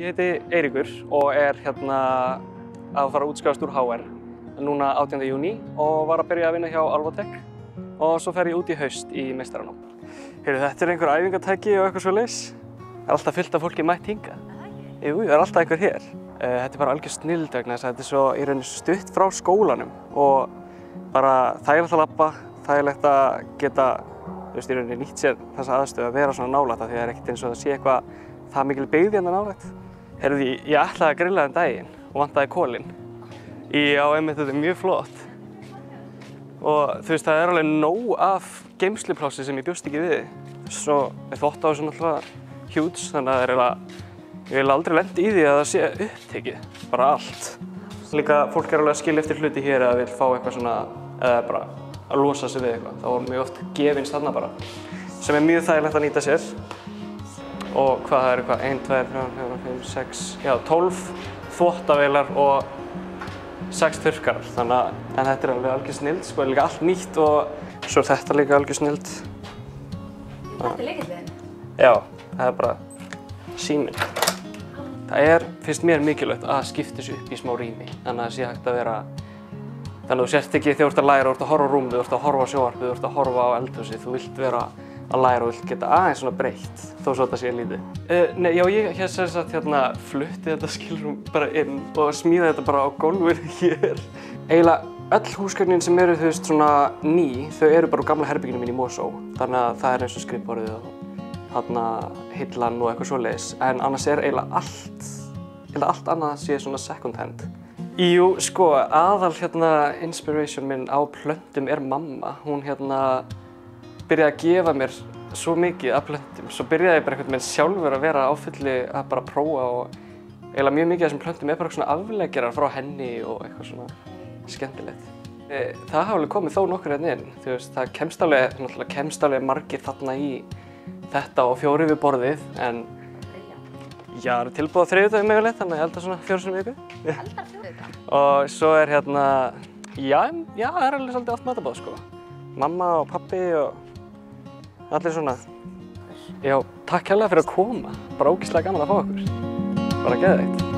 Ég heiti Eiríkur og er hérna að fara að útskjáðast úr HR núna 18. júni og var að byrja að vinna hjá Alvotech og svo fer ég út í haust í meistaranám. Heyrðu, þetta er einhver æfingatæki og eitthvað svo leys. Það er alltaf fullt af fólki mætt hinga. Jú, það er alltaf einhver hér. Eh, Þetta er bara algjör snild vegna þess að þetta er svo í rauninni stutt frá skólanum og bara þægilegt að labba, þægilegt að geta, þú veist, í rauninni nýtt sér þessa aðstöðu að vera svona nálægt af því það er ekkert eins og það sé eitthvað það mikil byggði hérna nálægt. Heyrðu, ég, ég ætlaði að grilla um daginn og vantaði kólinn. Já, einmitt, þetta er mjög flott. Og þú veist, það er alveg nóg af geimsluplássi sem ég bjóst ekki við. Svo er þvótt á þessu náttúrulega hjúts, þannig að það er eiginlega, ég vil aldrei lendi í því að það sé upptekið, bara allt. Líka fólk er alveg að skilja eftir hluti hér eða vil fá eitthvað svona, eða bara að losa sig við eitthvað. Það var mjög oft gefins þarna bara, sem er mjög þægilegt að nýta sér. Og hvað það er eitthvað, 1, 2, 3, 4, 5, 6, já, 12 þvóttavélar og sex þurrkarar, þannig að en þetta er alveg algjör snild, sko, líka allt nýtt og svo er þetta líka algjör snild. Þetta er leikillin. Já, það er bara síminn. Það er, finnst mér mikilvægt að skipta þessu upp í smá rými, þannig að það sé hægt að vera, þannig að þú sért ekki þegar þú ert að læra, þú ert að horfa á rúmið, þú ert að horfa á sjónvarpið, þú ert að horfa á eldhúsið, þú vilt vera að læra og vilt geta aðeins svona breytt, þó svo þetta sé lítið. Uh, nei, já, ég hér sem sagt hérna flutti þetta skilrum bara inn og smíði þetta bara á gólfinu hér. Eiginlega öll húsgögnin sem eru, þú veist, svona ný, þau eru bara úr gamla herbygginu mín í Mosó, þannig að það er eins og skrifborðið og hérna hillan og eitthvað svoleiðis, en annars er eiginlega allt, eiginlega allt annað sé svona second hand. Jú, sko, aðal hérna inspiration minn á plöntum er mamma. Hún hérna byrjaði að gefa mér svo mikið af plöntum. Svo byrjaði ég bara einhvern veginn sjálfur að vera á fulli að bara prófa og eiginlega mjög mikið af þessum plöntum er bara svona afleggjarar frá henni og eitthvað svona skemmtilegt. Eh, Það hafa alveg komið þó nokkur hérna inn, þú veist, það kemst alveg, kemst alveg margir þarna í þetta og fjóri við borðið, en já, það eru tilbúið á þriðjudagi mögulegt, þannig að ég held að svona fjóru sinni viku. Eldar þjóðuga. Og svo er hérna, já, já, það er alveg svolítið oft matabóð, sko. Mamma og pappi og allir svona. Já, takk hérlega fyrir að koma. Bara ógeðslega gaman að fá okkur. Bara geðveikt.